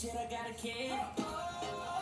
shit, I got a kid.